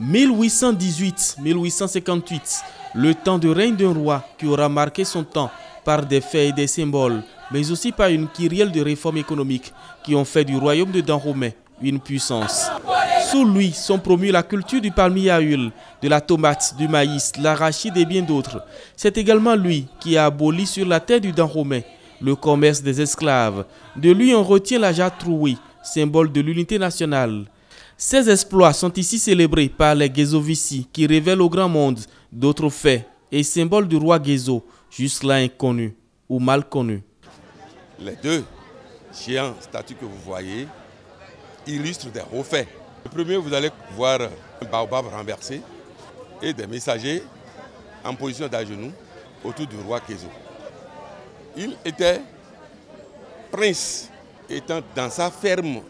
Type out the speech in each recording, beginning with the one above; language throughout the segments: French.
1818-1858, le temps de règne d'un roi qui aura marqué son temps par des faits et des symboles, mais aussi par une kyrielle de réformes économiques qui ont fait du royaume de Dahomey une puissance. Sous lui sont promus la culture du palmier à huile, de la tomate, du maïs, l'arachide et bien d'autres. C'est également lui qui a aboli sur la terre du Dahomey le commerce des esclaves. De lui on retient la jatrouille, symbole de l'unité nationale. Ces exploits sont ici célébrés par les Gezovici qui révèlent au grand monde d'autres faits et symboles du roi Gezo, jusque-là inconnus ou mal connus. Les deux géants statues que vous voyez illustrent des hauts faits. Le premier, vous allez voir un baobab renversé et des messagers en position d'genoux autour du roi Gezo. Il était prince, étant dans sa ferme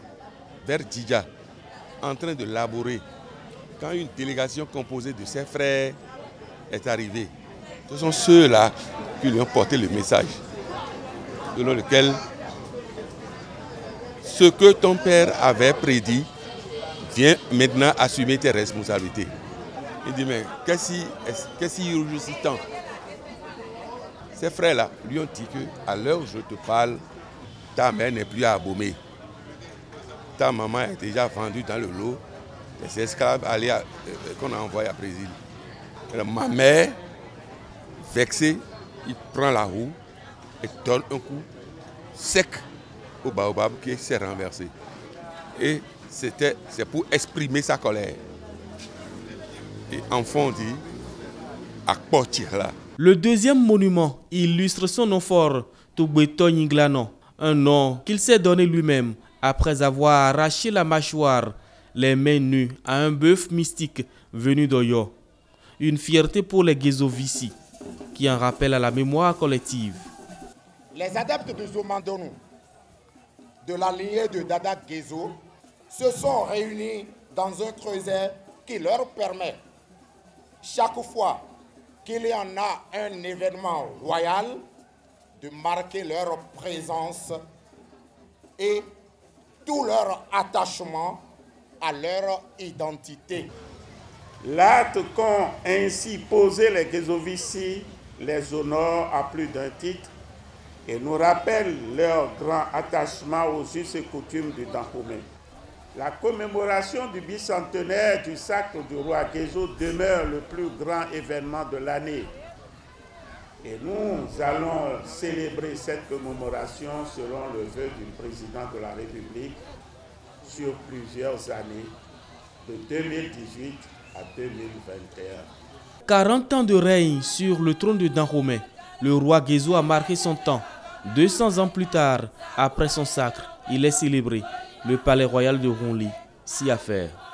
vers Djidja, en train de labourer, quand une délégation composée de ses frères est arrivée. Ce sont ceux-là qui lui ont porté le message, selon lequel ce que ton père avait prédit vient maintenant assumer tes responsabilités. Il dit, mais qu'est-ce qui réussit tant Ces frères-là lui ont dit que à l'heure où je te parle, ta mère n'est plus à abommer ta maman est déjà vendue dans le lot des esclaves euh, qu'on a envoyés à Brésil. ma mère, vexée, il prend la roue et donne un coup sec au baobab qui s'est renversé. Et c'était, c'est pour exprimer sa colère. Et enfant dit, à là. Le deuxième monument illustre son nom fort, Tugbeto Inglano, un nom qu'il s'est donné lui-même après avoir arraché la mâchoire, les mains nues à un bœuf mystique venu d'Oyo. Une fierté pour les Gezovici, qui en rappelle à la mémoire collective. Les adeptes de Zomandonou, de la lignée de Dada Gezo, se sont réunis dans un creuset qui leur permet, chaque fois qu'il y en a un événement royal, de marquer leur présence et tout leur attachement à leur identité. L'acte qu'ont ainsi posé les Gezovici les honore à plus d'un titre et nous rappelle leur grand attachement aux us et coutumes du Dahomey. La commémoration du bicentenaire du sacre du roi Gezo demeure le plus grand événement de l'année. Et nous allons célébrer cette commémoration selon le vœu du président de la République sur plusieurs années, de 2018 à 2021. 40 ans de règne sur le trône de Dahomey, le roi Gezo a marqué son temps. 200 ans plus tard, après son sacre, il est célébré. Le palais royal de Ronli s'y affaire.